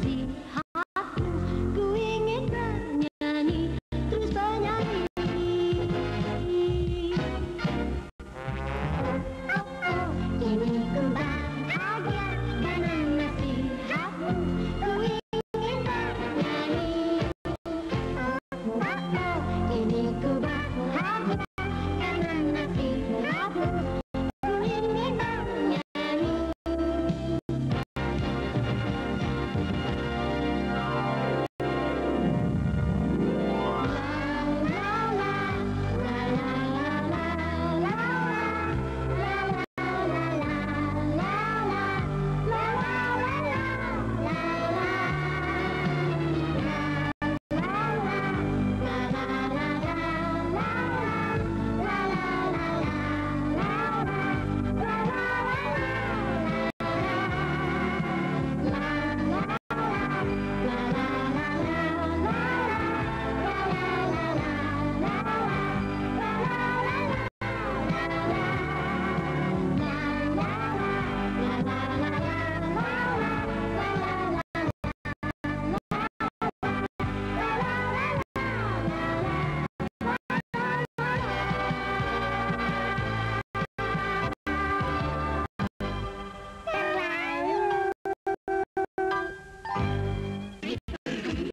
así.